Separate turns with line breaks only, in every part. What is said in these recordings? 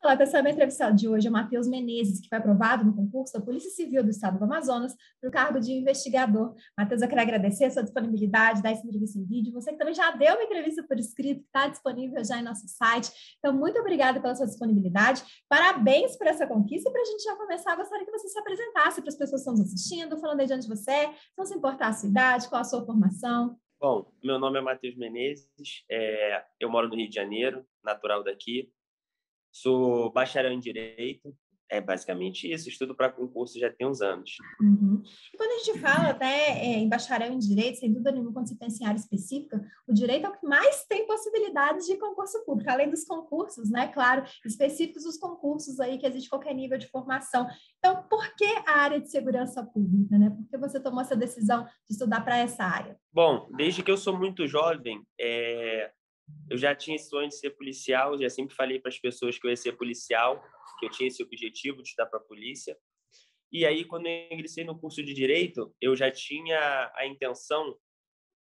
Olá, pessoal. Meu entrevistado de hoje é o Matheus Menezes, que foi aprovado no concurso da Polícia Civil do Estado do Amazonas para o cargo de investigador. Matheus, eu quero agradecer a sua disponibilidade, dar essa entrevista em vídeo. Você que também já deu uma entrevista por escrito, que está disponível já em nosso site. Então, muito obrigada pela sua disponibilidade. Parabéns por essa conquista. E para a gente já começar, gostaria que você se apresentasse para as pessoas que estão nos assistindo, falando de onde você é, não se importar a sua idade, qual a sua formação.
Bom, meu nome é Matheus Menezes, é, eu moro no Rio de Janeiro, natural daqui. Sou bacharel em Direito, é basicamente isso. Estudo para concurso já tem uns anos.
Uhum. E quando a gente fala né, em bacharel em direito, sem dúvida nenhuma, quando se pensa em área específica, o direito é o que mais tem possibilidades de concurso público, além dos concursos, né? Claro, específicos os concursos aí que existe qualquer nível de formação. Então, por que a área de segurança pública, né? Por que você tomou essa decisão de estudar para essa área?
Bom, desde que eu sou muito jovem, é, eu já tinha esse sonho de ser policial, já sempre falei para as pessoas que eu ia ser policial, que eu tinha esse objetivo de estudar para a polícia. E aí, quando eu ingressei no curso de Direito, eu já tinha a intenção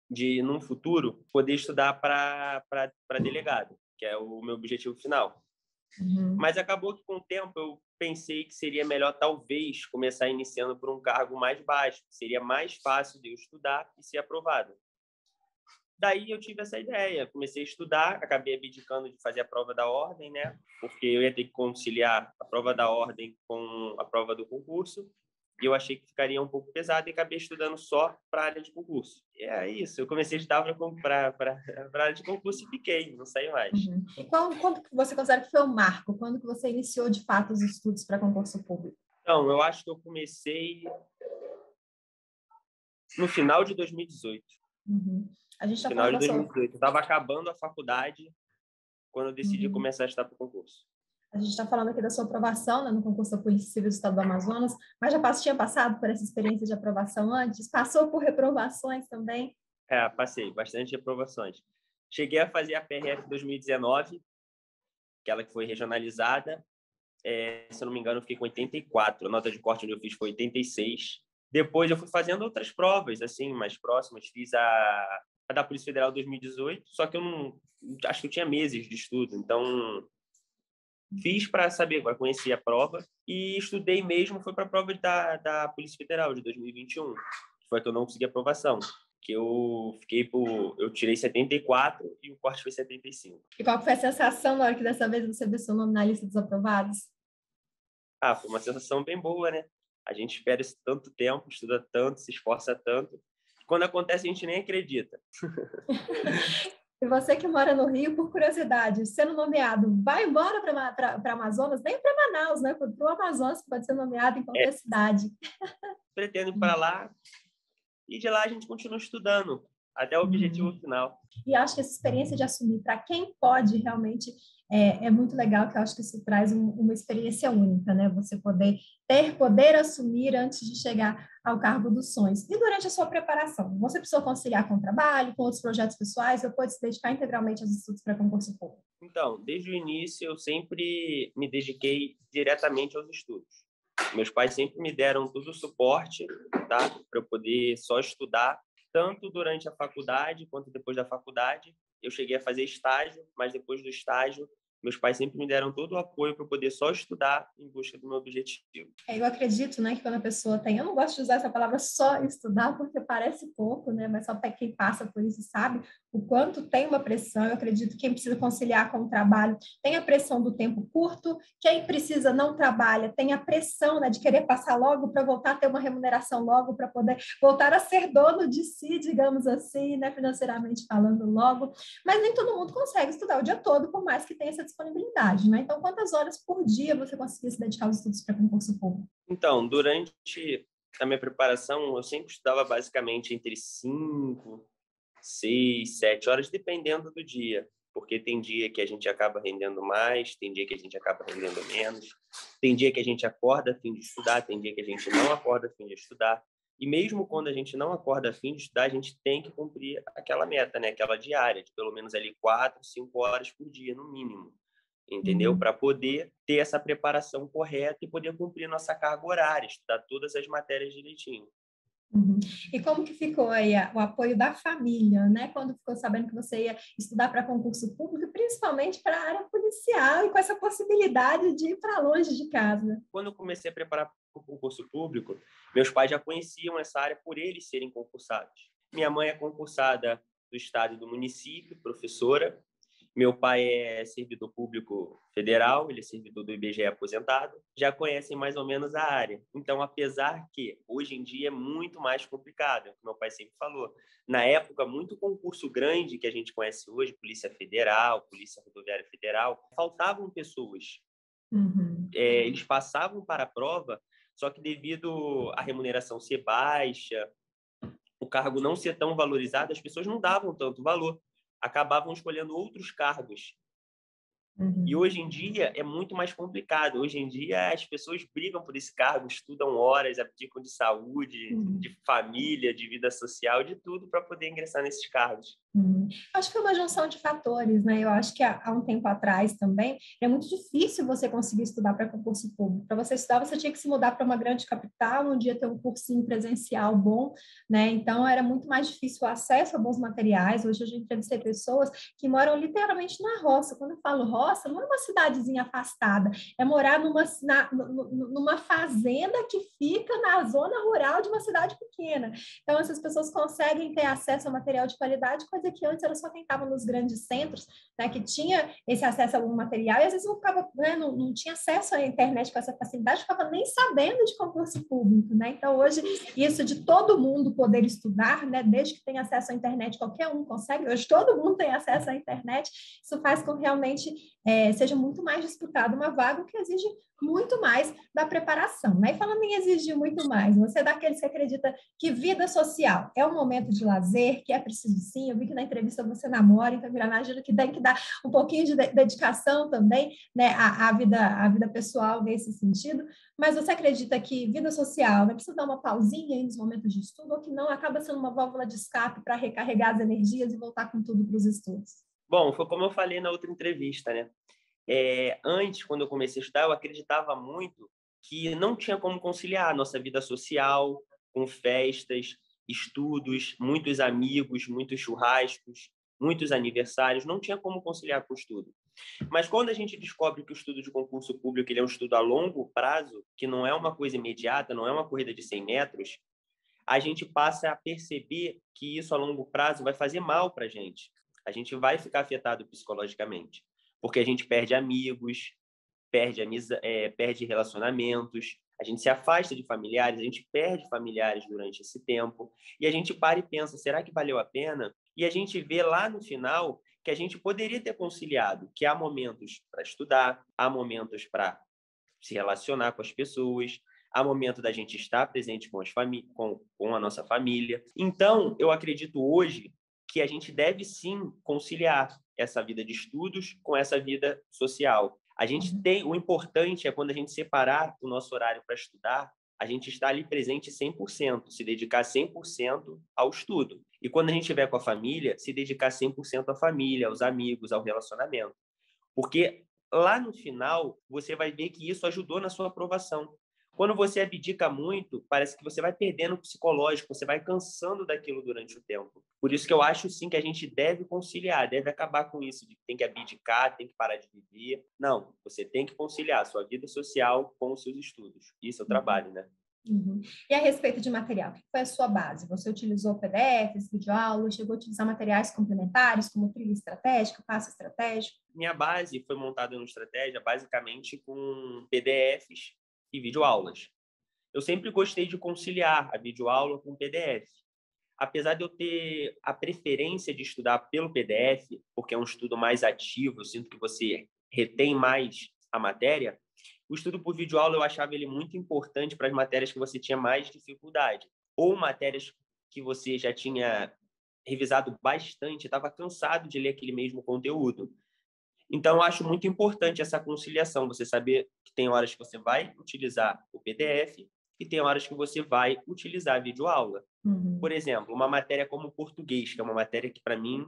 de, num futuro, poder estudar para delegado, que é o meu objetivo final. Uhum. Mas acabou que, com o tempo, eu pensei que seria melhor, talvez, começar iniciando por um cargo mais baixo, seria mais fácil de eu estudar e ser aprovado. Daí eu tive essa ideia, comecei a estudar, acabei abdicando de fazer a prova da ordem, né? Porque eu ia ter que conciliar a prova da ordem com a prova do concurso. E eu achei que ficaria um pouco pesado e acabei estudando só para a área de concurso. E é isso, eu comecei a estudar para a área de concurso e fiquei, não saí mais.
Uhum. E qual, quando que você considera que foi o marco? Quando que você iniciou de fato os estudos para concurso público?
Então, eu acho que eu comecei no final de 2018.
Uhum. A gente
está Final de 2018. Eu estava acabando a faculdade quando eu decidi uhum. começar a estudar para o concurso.
A gente está falando aqui da sua aprovação né, no concurso da Polícia Civil do Estado do Amazonas, mas já passou, tinha passado por essa experiência de aprovação antes? Passou por reprovações também?
É, passei, bastante reprovações. Cheguei a fazer a PRF 2019, aquela que foi regionalizada. É, se eu não me engano, eu fiquei com 84. A nota de corte onde eu fiz foi 86. Depois eu fui fazendo outras provas, assim, mais próximas. Fiz a da Polícia Federal 2018, só que eu não acho que eu tinha meses de estudo, então fiz para saber, para conhecer a prova e estudei mesmo foi para a prova da, da Polícia Federal de 2021, que foi que eu não consegui aprovação, que eu fiquei por eu tirei 74 e o corte foi 75.
E qual foi a sensação na hora que dessa vez você viu seu nome na lista dos aprovados?
Ah, foi uma sensação bem boa, né? A gente espera isso tanto tempo, estuda tanto, se esforça tanto quando acontece, a gente nem acredita.
e você que mora no Rio, por curiosidade, sendo nomeado, vai embora para Amazonas, nem para Manaus, né? Para o Amazonas, que pode ser nomeado em qualquer é. cidade.
Pretendo ir para lá e de lá a gente continua estudando até o objetivo uhum. final.
E acho que essa experiência de assumir para quem pode realmente é, é, muito legal, que eu acho que isso traz um, uma experiência única, né? Você poder ter, poder assumir antes de chegar ao cargo dos sonhos. E durante a sua preparação, você precisou conciliar com o trabalho, com outros projetos pessoais, ou pode se dedicar integralmente aos estudos para concurso público?
Então, desde o início, eu sempre me dediquei diretamente aos estudos. Meus pais sempre me deram todo o suporte, tá? Para eu poder só estudar tanto durante a faculdade quanto depois da faculdade. Eu cheguei a fazer estágio, mas depois do estágio meus pais sempre me deram todo o apoio para poder só estudar em busca do meu objetivo.
É, eu acredito, né, que quando a pessoa tem, eu não gosto de usar essa palavra só estudar porque parece pouco, né, mas só quem passa por isso sabe o quanto tem uma pressão. Eu acredito que quem precisa conciliar com o trabalho tem a pressão do tempo curto, quem precisa não trabalha tem a pressão, né, de querer passar logo para voltar a ter uma remuneração logo para poder voltar a ser dono de si, digamos assim, né, financeiramente falando logo. Mas nem todo mundo consegue estudar o dia todo, por mais que tenha essa disponibilidade, né? Então, quantas horas por dia você conseguia se dedicar aos estudos para concurso público?
Então, durante a minha preparação, eu sempre estudava basicamente entre cinco, seis, sete horas, dependendo do dia. Porque tem dia que a gente acaba rendendo mais, tem dia que a gente acaba rendendo menos, tem dia que a gente acorda a fim de estudar, tem dia que a gente não acorda a fim de estudar. E mesmo quando a gente não acorda a fim de estudar, a gente tem que cumprir aquela meta, né? aquela diária, de pelo menos ali quatro, cinco horas por dia, no mínimo entendeu? Uhum. Para poder ter essa preparação correta e poder cumprir nossa carga horária, estudar todas as matérias direitinho.
Uhum. E como que ficou aí o apoio da família, né? Quando ficou sabendo que você ia estudar para concurso público, principalmente para a área policial e com essa possibilidade de ir para longe de casa?
Quando eu comecei a preparar para o concurso público, meus pais já conheciam essa área por eles serem concursados. Minha mãe é concursada do estado e do município, professora, meu pai é servidor público federal, ele é servidor do IBGE aposentado, já conhecem mais ou menos a área. Então, apesar que hoje em dia é muito mais complicado, como meu pai sempre falou, na época, muito concurso grande que a gente conhece hoje, Polícia Federal, Polícia Rodoviária Federal, faltavam pessoas. Uhum. É, eles passavam para a prova, só que devido à remuneração ser baixa, o cargo não ser tão valorizado, as pessoas não davam tanto valor acabavam escolhendo outros cargos. Uhum. E hoje em dia é muito mais complicado. Hoje em dia as pessoas brigam por esse cargo, estudam horas, abdicam de saúde, uhum. de família, de vida social, de tudo para poder ingressar nesses cargos.
Uhum. Acho que foi uma junção de fatores, né? Eu acho que há, há um tempo atrás também é muito difícil você conseguir estudar para concurso público. Para você estudar, você tinha que se mudar para uma grande capital, um dia ter um cursinho presencial bom, né? Então era muito mais difícil o acesso a bons materiais. Hoje a gente entrevistei pessoas que moram literalmente na roça. Quando eu falo roça, não é uma cidadezinha afastada, é morar numa, na, numa fazenda que fica na zona rural de uma cidade pequena. Então essas pessoas conseguem ter acesso a material de qualidade coisa que antes era só quem estava nos grandes centros, né, que tinha esse acesso a algum material, e às vezes não, ficava, né, não, não tinha acesso à internet com essa facilidade, ficava nem sabendo de concurso público. Né? Então, hoje, isso de todo mundo poder estudar, né, desde que tenha acesso à internet, qualquer um consegue, hoje todo mundo tem acesso à internet, isso faz com que realmente é, seja muito mais disputada uma vaga, que exige muito mais da preparação. Né? E falando em exigir muito mais, você é daqueles que acredita que vida social é um momento de lazer, que é preciso sim. Eu vi que na entrevista você namora, então eu imagino que tem que dar um pouquinho de dedicação também né, à, à, vida, à vida pessoal nesse sentido. Mas você acredita que vida social é preciso dar uma pausinha aí nos momentos de estudo ou que não acaba sendo uma válvula de escape para recarregar as energias e voltar com tudo para os estudos?
Bom, foi como eu falei na outra entrevista, né? É, antes, quando eu comecei a estudar, eu acreditava muito que não tinha como conciliar a nossa vida social com festas, estudos, muitos amigos, muitos churrascos, muitos aniversários, não tinha como conciliar com o estudo. Mas quando a gente descobre que o estudo de concurso público ele é um estudo a longo prazo, que não é uma coisa imediata, não é uma corrida de 100 metros, a gente passa a perceber que isso a longo prazo vai fazer mal para a gente a gente vai ficar afetado psicologicamente, porque a gente perde amigos, perde, é, perde relacionamentos, a gente se afasta de familiares, a gente perde familiares durante esse tempo, e a gente para e pensa, será que valeu a pena? E a gente vê lá no final que a gente poderia ter conciliado, que há momentos para estudar, há momentos para se relacionar com as pessoas, há momento da gente estar presente com, com, com a nossa família. Então, eu acredito hoje que a gente deve sim conciliar essa vida de estudos com essa vida social. A gente uhum. tem, o importante é quando a gente separar o nosso horário para estudar, a gente está ali presente 100%, se dedicar 100% ao estudo. E quando a gente estiver com a família, se dedicar 100% à família, aos amigos, ao relacionamento. Porque lá no final, você vai ver que isso ajudou na sua aprovação. Quando você abdica muito, parece que você vai perdendo o psicológico, você vai cansando daquilo durante o tempo. Por isso que eu acho sim que a gente deve conciliar, deve acabar com isso de que tem que abdicar, tem que parar de viver. Não, você tem que conciliar a sua vida social com os seus estudos. Isso é o uhum. trabalho, né?
Uhum. E a respeito de material, o que foi a sua base? Você utilizou PDFs, videoaulas, chegou a utilizar materiais complementares, como trilha estratégica, passo estratégico?
Minha base foi montada no Estratégia basicamente com PDFs e videoaulas. Eu sempre gostei de conciliar a videoaula com o PDF. Apesar de eu ter a preferência de estudar pelo PDF, porque é um estudo mais ativo, eu sinto que você retém mais a matéria, o estudo por videoaula eu achava ele muito importante para as matérias que você tinha mais dificuldade, ou matérias que você já tinha revisado bastante, estava cansado de ler aquele mesmo conteúdo. Então, eu acho muito importante essa conciliação, você saber que tem horas que você vai utilizar o PDF e tem horas que você vai utilizar a videoaula. Uhum. Por exemplo, uma matéria como português, que é uma matéria que, para mim,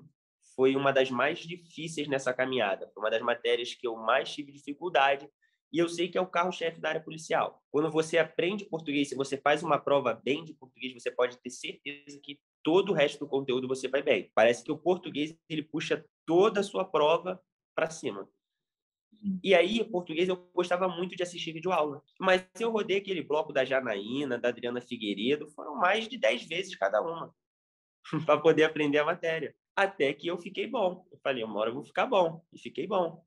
foi uma das mais difíceis nessa caminhada. Foi uma das matérias que eu mais tive dificuldade e eu sei que é o carro-chefe da área policial. Quando você aprende português, se você faz uma prova bem de português, você pode ter certeza que todo o resto do conteúdo você vai bem. Parece que o português ele puxa toda a sua prova para cima. E aí, português, eu gostava muito de assistir videoaula. Mas eu rodei aquele bloco da Janaína, da Adriana Figueiredo, foram mais de 10 vezes cada uma, para poder aprender a matéria. Até que eu fiquei bom. Eu falei, uma hora eu vou ficar bom. E fiquei bom.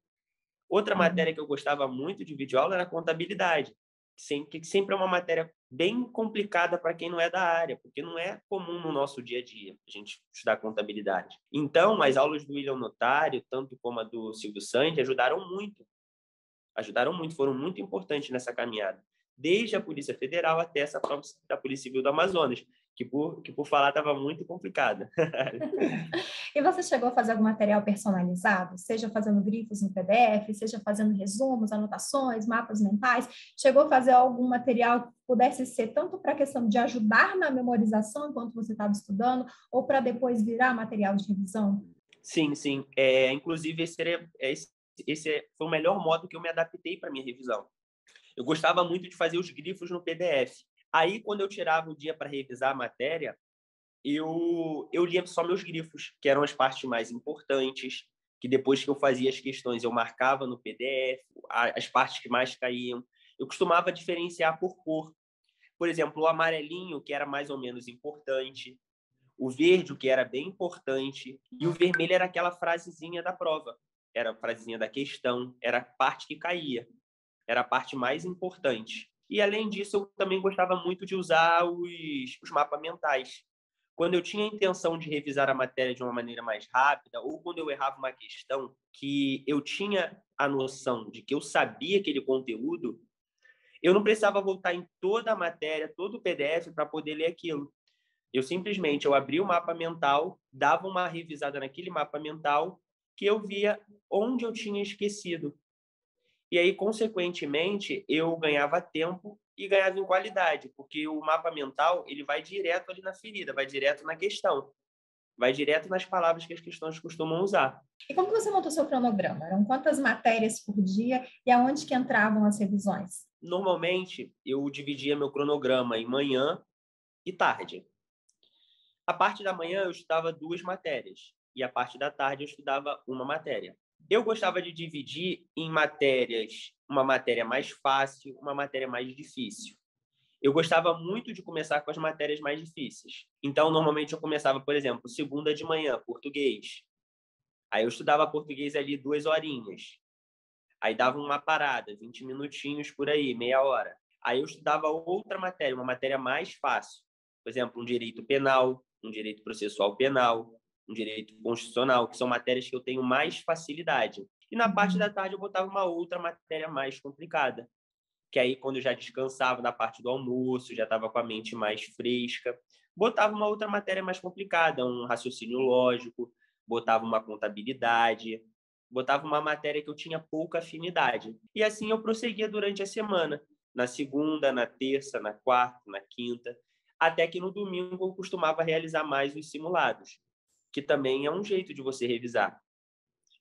Outra uhum. matéria que eu gostava muito de videoaula era contabilidade, que sempre é uma matéria bem complicada para quem não é da área, porque não é comum no nosso dia a dia a gente estudar contabilidade. Então, as aulas do William Notário, tanto como a do Silvio Santos, ajudaram muito. Ajudaram muito, foram muito importantes nessa caminhada. Desde a Polícia Federal até essa prova da Polícia Civil do Amazonas que por, que por falar estava muito complicada.
e você chegou a fazer algum material personalizado? Seja fazendo grifos no PDF, seja fazendo resumos, anotações, mapas mentais? Chegou a fazer algum material que pudesse ser tanto para a questão de ajudar na memorização enquanto você estava estudando, ou para depois virar material de revisão?
Sim, sim. É, inclusive, esse, era, esse, esse foi o melhor modo que eu me adaptei para minha revisão. Eu gostava muito de fazer os grifos no PDF. Aí, quando eu tirava o dia para revisar a matéria, eu, eu lia só meus grifos, que eram as partes mais importantes, que depois que eu fazia as questões eu marcava no PDF, as partes que mais caíam. Eu costumava diferenciar por cor. Por exemplo, o amarelinho, que era mais ou menos importante, o verde, que era bem importante, e o vermelho era aquela frasezinha da prova, era a frasezinha da questão, era a parte que caía, era a parte mais importante. E, além disso, eu também gostava muito de usar os, os mapas mentais. Quando eu tinha a intenção de revisar a matéria de uma maneira mais rápida, ou quando eu errava uma questão que eu tinha a noção de que eu sabia aquele conteúdo, eu não precisava voltar em toda a matéria, todo o PDF para poder ler aquilo. Eu simplesmente eu abria o mapa mental, dava uma revisada naquele mapa mental, que eu via onde eu tinha esquecido. E aí, consequentemente, eu ganhava tempo e ganhava em qualidade, porque o mapa mental ele vai direto ali na ferida, vai direto na questão, vai direto nas palavras que as questões costumam usar.
E como você montou seu cronograma? Eram quantas matérias por dia e aonde que entravam as revisões?
Normalmente, eu dividia meu cronograma em manhã e tarde. A parte da manhã eu estudava duas matérias e a parte da tarde eu estudava uma matéria. Eu gostava de dividir em matérias, uma matéria mais fácil, uma matéria mais difícil. Eu gostava muito de começar com as matérias mais difíceis. Então, normalmente eu começava, por exemplo, segunda de manhã, português. Aí eu estudava português ali duas horinhas. Aí dava uma parada, 20 minutinhos por aí, meia hora. Aí eu estudava outra matéria, uma matéria mais fácil. Por exemplo, um direito penal, um direito processual penal, um direito constitucional, que são matérias que eu tenho mais facilidade. E na parte uhum. da tarde eu botava uma outra matéria mais complicada, que aí quando eu já descansava na parte do almoço, já estava com a mente mais fresca, botava uma outra matéria mais complicada, um raciocínio lógico, botava uma contabilidade, botava uma matéria que eu tinha pouca afinidade. E assim eu prosseguia durante a semana, na segunda, na terça, na quarta, na quinta, até que no domingo eu costumava realizar mais os simulados que também é um jeito de você revisar.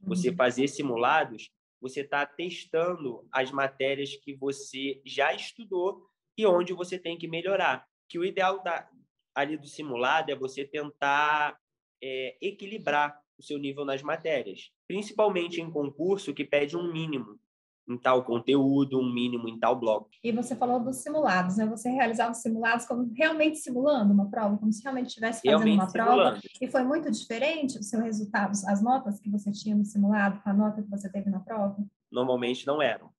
Você uhum. fazer simulados, você está testando as matérias que você já estudou e onde você tem que melhorar. Que o ideal da, ali do simulado é você tentar é, equilibrar o seu nível nas matérias, principalmente em concurso que pede um mínimo em tal conteúdo, um mínimo em tal bloco.
E você falou dos simulados, né? Você realizava os simulados como realmente simulando uma prova, como se realmente estivesse fazendo realmente uma simulando. prova. E foi muito diferente o seu resultado, as notas que você tinha no simulado com a nota que você teve na prova?
Normalmente não eram.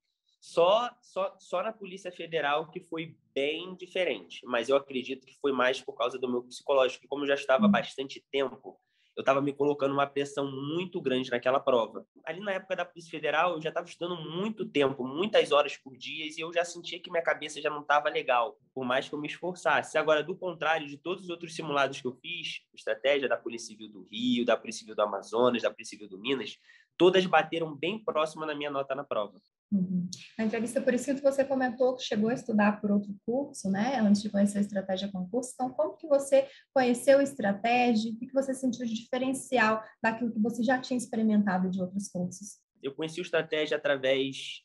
Só, só, só na Polícia Federal que foi bem diferente, mas eu acredito que foi mais por causa do meu psicológico, como eu já estava há hum. bastante tempo eu estava me colocando uma pressão muito grande naquela prova. Ali na época da Polícia Federal, eu já estava estudando muito tempo, muitas horas por dia, e eu já sentia que minha cabeça já não estava legal, por mais que eu me esforçasse. Agora, do contrário de todos os outros simulados que eu fiz, estratégia da Polícia Civil do Rio, da Polícia Civil do Amazonas, da Polícia Civil do Minas, todas bateram bem próxima na minha nota na prova.
Uhum. Na entrevista por isso que você comentou que chegou a estudar por outro curso, né, antes de conhecer a estratégia concurso. Então, como que você conheceu a estratégia? O que você sentiu de diferencial daquilo que você já tinha experimentado de outros cursos?
Eu conheci a estratégia através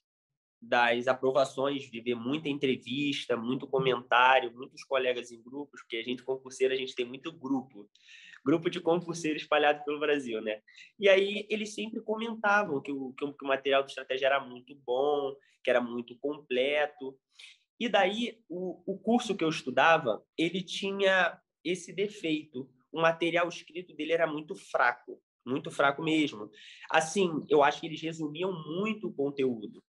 das aprovações, de ver muita entrevista, muito comentário, muitos colegas em grupos, porque a gente concurseiro, a gente tem muito grupo, grupo de concurseiros espalhado pelo Brasil, né? E aí eles sempre comentavam que o, que o, material do estratégia era muito bom, que era muito completo. E daí o, o curso que eu estudava, ele tinha esse defeito, o material escrito dele era muito fraco, muito fraco mesmo. Assim, eu acho que eles resumiam muito o conteúdo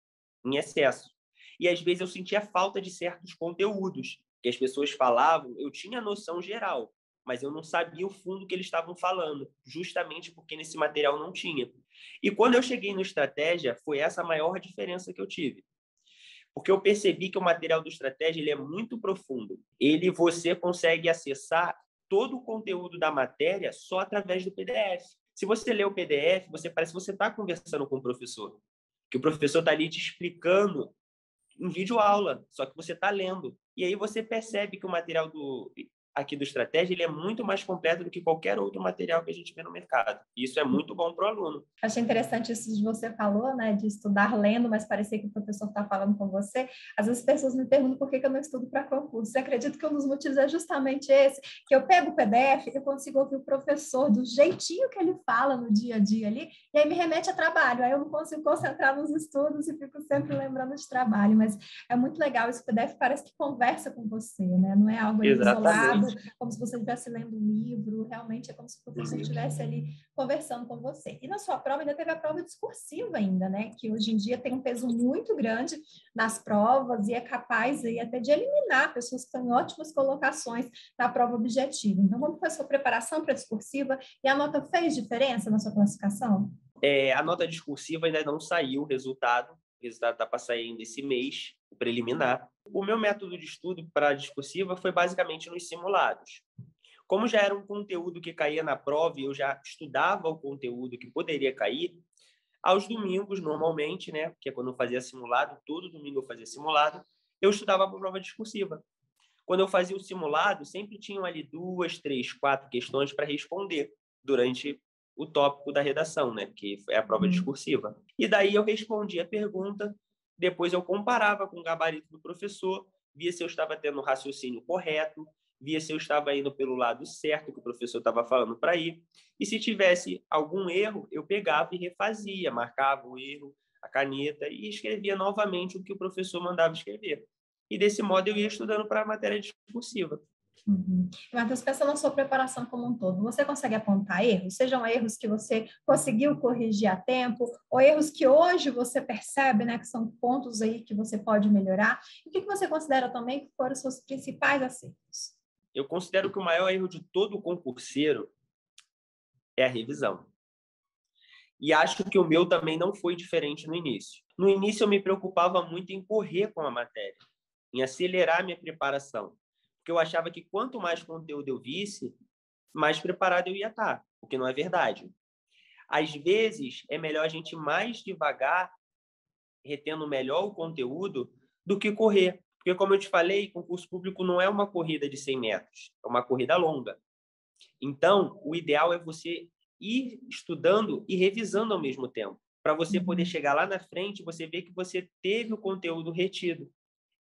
em excesso. E às vezes eu sentia falta de certos conteúdos que as pessoas falavam, eu tinha noção geral, mas eu não sabia o fundo que eles estavam falando, justamente porque nesse material não tinha. E quando eu cheguei no estratégia, foi essa a maior diferença que eu tive. Porque eu percebi que o material do estratégia ele é muito profundo. Ele você consegue acessar todo o conteúdo da matéria só através do PDF. Se você lê o PDF, você parece que você está conversando com o professor que o professor está ali te explicando em vídeo aula, só que você está lendo. E aí você percebe que o material do aqui do Estratégia, ele é muito mais completo do que qualquer outro material que a gente vê no mercado. E isso é muito bom para o aluno.
Achei interessante isso que você falou, né, de estudar lendo, mas parecer que o professor está falando com você. Às vezes as pessoas me perguntam por que, que eu não estudo para concurso. Você acredita que um dos motivos é justamente esse, que eu pego o PDF, eu consigo ouvir o professor do jeitinho que ele fala no dia a dia ali, e aí me remete a trabalho. Aí eu não consigo concentrar nos estudos e fico sempre lembrando de trabalho. Mas é muito legal, esse PDF parece que conversa com você, né? Não é algo isolado como se você estivesse lendo um livro, realmente é como se o professor estivesse ali conversando com você. E na sua prova ainda teve a prova discursiva ainda, né? Que hoje em dia tem um peso muito grande nas provas e é capaz aí até de eliminar pessoas que estão em ótimas colocações na prova objetiva. Então, como foi a sua preparação para a discursiva e a nota fez diferença na sua classificação?
É, a nota discursiva ainda não saiu o resultado, o resultado está para sair ainda esse mês, o preliminar. O meu método de estudo para a discursiva foi basicamente nos simulados. Como já era um conteúdo que caía na prova e eu já estudava o conteúdo que poderia cair, aos domingos, normalmente, né, que é quando eu fazia simulado, todo domingo eu fazia simulado, eu estudava para a prova discursiva. Quando eu fazia o simulado, sempre tinham ali duas, três, quatro questões para responder durante o tópico da redação, né, que é a prova uhum. discursiva. E daí eu respondia a pergunta depois eu comparava com o gabarito do professor, via se eu estava tendo o raciocínio correto, via se eu estava indo pelo lado certo que o professor estava falando para ir. E se tivesse algum erro, eu pegava e refazia, marcava o erro, a caneta e escrevia novamente o que o professor mandava escrever. E desse modo eu ia estudando para a matéria discursiva.
Uhum. Matheus, pensando na sua preparação como um todo, você consegue apontar erros? Sejam erros que você conseguiu corrigir a tempo, ou erros que hoje você percebe, né, que são pontos aí que você pode melhorar? E o que você considera também que foram os seus principais acertos?
Eu considero que o maior erro de todo concurseiro é a revisão. E acho que o meu também não foi diferente no início. No início eu me preocupava muito em correr com a matéria, em acelerar minha preparação porque eu achava que quanto mais conteúdo eu visse, mais preparado eu ia estar, o que não é verdade. Às vezes, é melhor a gente mais devagar, retendo melhor o conteúdo, do que correr. Porque, como eu te falei, concurso público não é uma corrida de 100 metros, é uma corrida longa. Então, o ideal é você ir estudando e revisando ao mesmo tempo, para você poder uhum. chegar lá na frente, você ver que você teve o conteúdo retido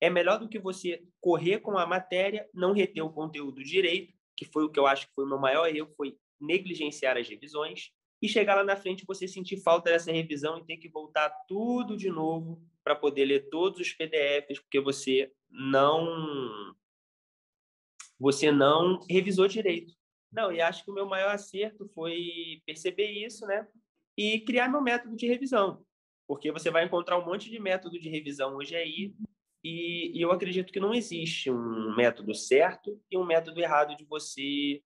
é melhor do que você correr com a matéria, não reter o conteúdo direito, que foi o que eu acho que foi o meu maior erro, foi negligenciar as revisões, e chegar lá na frente você sentir falta dessa revisão e ter que voltar tudo de novo para poder ler todos os PDFs, porque você não você não revisou direito. Não, e acho que o meu maior acerto foi perceber isso, né? E criar meu método de revisão. Porque você vai encontrar um monte de método de revisão hoje aí, e, e, eu acredito que não existe um método certo e um método errado de você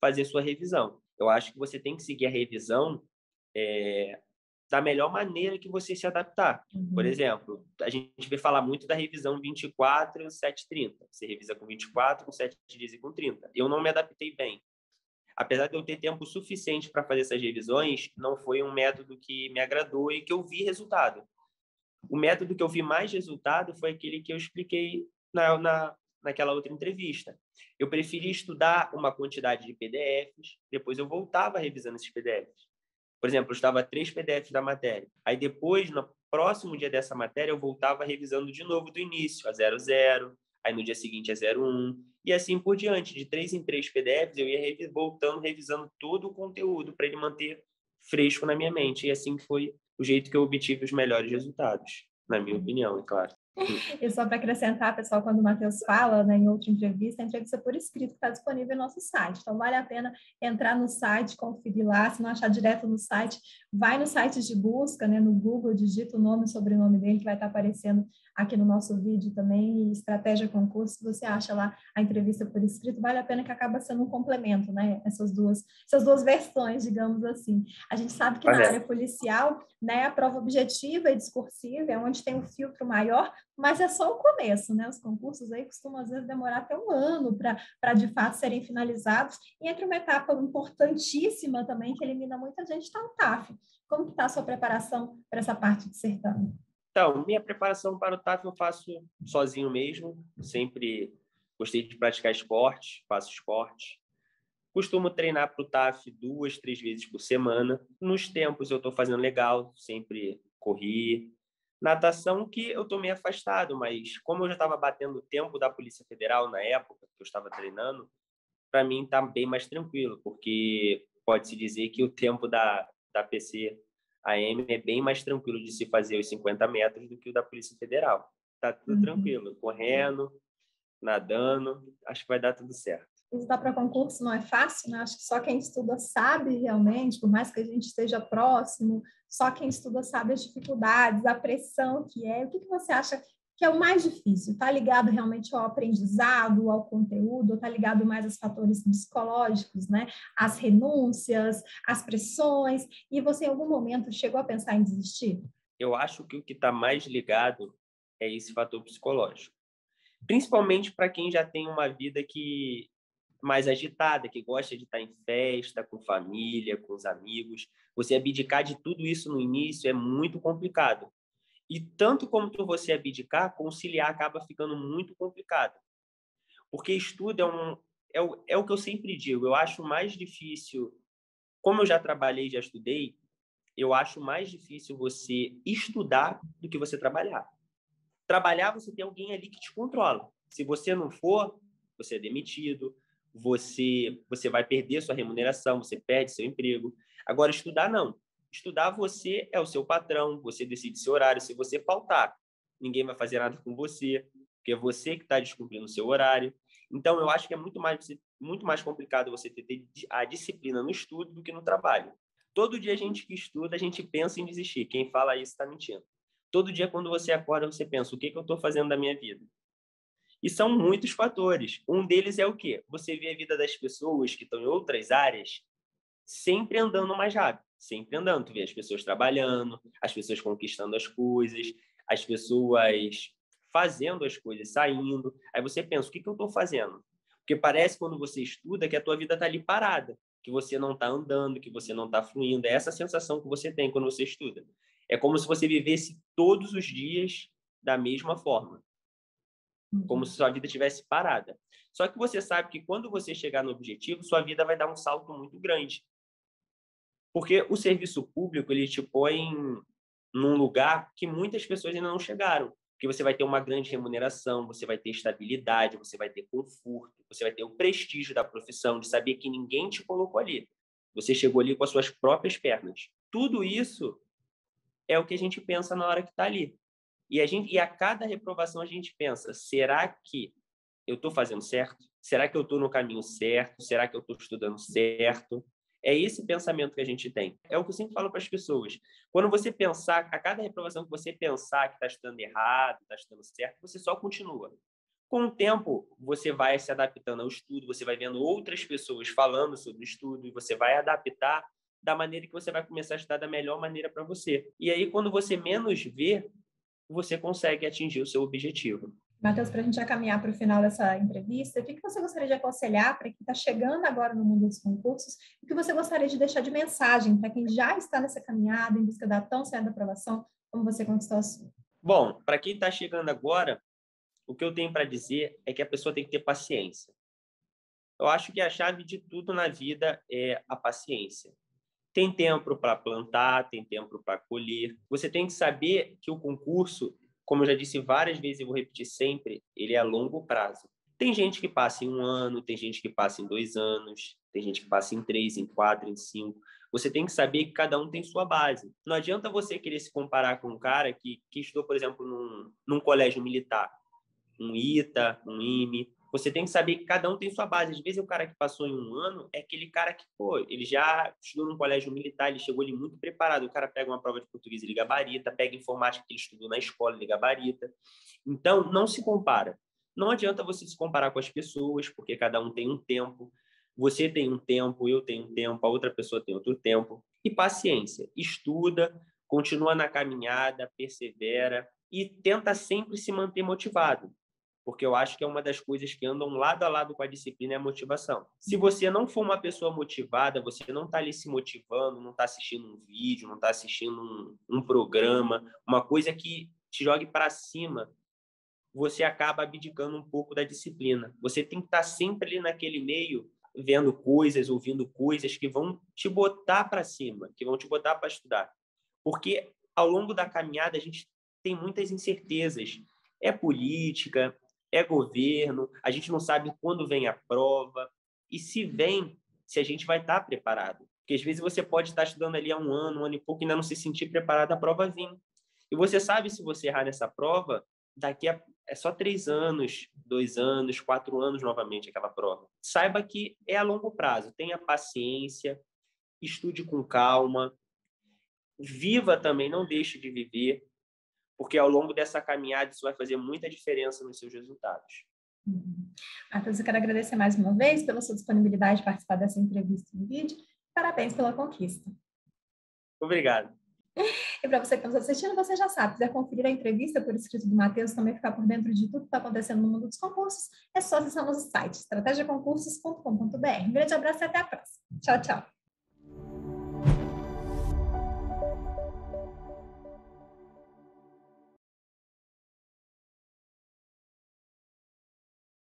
fazer sua revisão. Eu acho que você tem que seguir a revisão é, da melhor maneira que você se adaptar. Uhum. Por exemplo, a gente vê falar muito da revisão 24 730. Você revisa com 24, com 7 dias e com 30. Eu não me adaptei bem. Apesar de eu ter tempo suficiente para fazer essas revisões, não foi um método que me agradou e que eu vi resultado. O método que eu vi mais resultado foi aquele que eu expliquei na, na, naquela outra entrevista. Eu preferi estudar uma quantidade de PDFs, depois eu voltava revisando esses PDFs. Por exemplo, eu estava três PDFs da matéria. Aí depois, no próximo dia dessa matéria, eu voltava revisando de novo do início, a 00, aí no dia seguinte a 01, e assim por diante. De três em três PDFs, eu ia voltando, revisando todo o conteúdo para ele manter fresco na minha mente. E assim foi o jeito que eu obtive os melhores resultados, na minha opinião, é claro.
E só para acrescentar, pessoal, quando o Matheus fala né, em outra entrevista, a entrevista por escrito está disponível no nosso site. Então, vale a pena entrar no site, conferir lá. Se não achar direto no site, vai no site de busca, né, no Google, digita o nome e sobrenome dele, que vai estar tá aparecendo aqui no nosso vídeo também. E Estratégia Concurso, você acha lá a entrevista por escrito, vale a pena que acaba sendo um complemento, né? Essas duas, essas duas versões, digamos assim. A gente sabe que na área policial, né, a prova objetiva e discursiva é onde tem o um filtro maior, mas é só o começo, né? Os concursos aí costumam às vezes demorar até um ano para de fato serem finalizados. E entre uma etapa importantíssima também que elimina muita gente está o TAF. Como que está a sua preparação para essa parte de certame?
Então, minha preparação para o TAF eu faço sozinho mesmo. Sempre gostei de praticar esporte, faço esporte. Costumo treinar para o TAF duas, três vezes por semana. Nos tempos eu estou fazendo legal, sempre corri, Natação que eu estou meio afastado, mas como eu já estava batendo o tempo da Polícia Federal na época que eu estava treinando, para mim está bem mais tranquilo, porque pode-se dizer que o tempo da, da PC AM é bem mais tranquilo de se fazer os 50 metros do que o da Polícia Federal. Tá tudo uhum. tranquilo, correndo, nadando, acho que vai dar tudo certo.
Estudar para concurso não é fácil, né? Acho que só quem estuda sabe realmente, por mais que a gente esteja próximo, só quem estuda sabe as dificuldades, a pressão que é. O que, que você acha que é o mais difícil? Está ligado realmente ao aprendizado, ao conteúdo, está ligado mais aos fatores psicológicos, né? As renúncias, as pressões, e você em algum momento chegou a pensar em desistir?
Eu acho que o que está mais ligado é esse fator psicológico. Principalmente para quem já tem uma vida que mais agitada, que gosta de estar em festa, com família, com os amigos. Você abdicar de tudo isso no início é muito complicado. E tanto como você abdicar, conciliar acaba ficando muito complicado. Porque estudo é, um, é, o, é o que eu sempre digo, eu acho mais difícil, como eu já trabalhei, já estudei, eu acho mais difícil você estudar do que você trabalhar. Trabalhar, você tem alguém ali que te controla. Se você não for, você é demitido, você você vai perder sua remuneração, você perde seu emprego. Agora estudar não. Estudar você é o seu patrão, você decide seu horário. Se você faltar, ninguém vai fazer nada com você, porque é você que está descumprindo o seu horário. Então eu acho que é muito mais muito mais complicado você ter a disciplina no estudo do que no trabalho. Todo dia a gente que estuda, a gente pensa em desistir. Quem fala isso está mentindo. Todo dia, quando você acorda, você pensa: o que, que eu estou fazendo da minha vida? E são muitos fatores. Um deles é o quê? Você vê a vida das pessoas que estão em outras áreas sempre andando mais rápido, sempre andando. Tu vê as pessoas trabalhando, as pessoas conquistando as coisas, as pessoas fazendo as coisas, saindo. Aí você pensa, o que, que eu estou fazendo? Porque parece quando você estuda que a tua vida está ali parada, que você não está andando, que você não está fluindo. É essa sensação que você tem quando você estuda. É como se você vivesse todos os dias da mesma forma como se sua vida tivesse parada. Só que você sabe que quando você chegar no objetivo, sua vida vai dar um salto muito grande. Porque o serviço público, ele te põe num lugar que muitas pessoas ainda não chegaram. Porque você vai ter uma grande remuneração, você vai ter estabilidade, você vai ter conforto, você vai ter o prestígio da profissão, de saber que ninguém te colocou ali. Você chegou ali com as suas próprias pernas. Tudo isso é o que a gente pensa na hora que está ali. E a gente e a cada reprovação a gente pensa: será que eu estou fazendo certo? Será que eu estou no caminho certo? Será que eu estou estudando certo? É esse pensamento que a gente tem. É o que eu sempre falo para as pessoas. Quando você pensar, a cada reprovação que você pensar que está estudando errado, está estudando certo, você só continua. Com o tempo, você vai se adaptando ao estudo, você vai vendo outras pessoas falando sobre o estudo e você vai adaptar da maneira que você vai começar a estudar da melhor maneira para você. E aí, quando você menos vê, você consegue atingir o seu objetivo.
Matheus, para a gente já caminhar para o final dessa entrevista, o que você gostaria de aconselhar para quem está chegando agora no mundo dos concursos? O que você gostaria de deixar de mensagem para quem já está nessa caminhada em busca da tão certa aprovação, como você conquistou a sua?
Bom, para quem está chegando agora, o que eu tenho para dizer é que a pessoa tem que ter paciência. Eu acho que a chave de tudo na vida é a paciência. Tem tempo para plantar, tem tempo para colher. Você tem que saber que o concurso, como eu já disse várias vezes e vou repetir sempre, ele é a longo prazo. Tem gente que passa em um ano, tem gente que passa em dois anos, tem gente que passa em três, em quatro, em cinco. Você tem que saber que cada um tem sua base. Não adianta você querer se comparar com um cara que, que estudou, por exemplo, num, num colégio militar, um ITA, um IME, você tem que saber que cada um tem sua base. Às vezes, o cara que passou em um ano é aquele cara que, pô, ele já estudou num colégio militar, ele chegou ali muito preparado. O cara pega uma prova de português, ele gabarita, pega informática que ele estudou na escola, ele gabarita. Então, não se compara. Não adianta você se comparar com as pessoas, porque cada um tem um tempo. Você tem um tempo, eu tenho um tempo, a outra pessoa tem outro tempo. E paciência. Estuda, continua na caminhada, persevera e tenta sempre se manter motivado porque eu acho que é uma das coisas que andam lado a lado com a disciplina é a motivação. Se você não for uma pessoa motivada, você não está ali se motivando, não está assistindo um vídeo, não está assistindo um, um, programa, uma coisa que te jogue para cima, você acaba abdicando um pouco da disciplina. Você tem que estar tá sempre ali naquele meio, vendo coisas, ouvindo coisas que vão te botar para cima, que vão te botar para estudar. Porque ao longo da caminhada a gente tem muitas incertezas. É política, é governo, a gente não sabe quando vem a prova, e se vem, se a gente vai estar preparado. Porque às vezes você pode estar estudando ali há um ano, um ano e pouco, e ainda não se sentir preparado, a prova vir. E você sabe se você errar nessa prova, daqui a é só três anos, dois anos, quatro anos novamente aquela prova. Saiba que é a longo prazo. Tenha paciência, estude com calma, viva também, não deixe de viver porque ao longo dessa caminhada isso vai fazer muita diferença nos seus resultados.
Uhum. Matheus, eu quero agradecer mais uma vez pela sua disponibilidade de participar dessa entrevista no vídeo. Parabéns pela conquista.
Obrigado.
E para você que está nos assistindo, você já sabe, quiser conferir a entrevista por escrito do Matheus, também ficar por dentro de tudo que está acontecendo no mundo dos concursos, é só acessar nosso site, estratégiaconcursos.com.br. Um grande abraço e até a próxima. Tchau, tchau.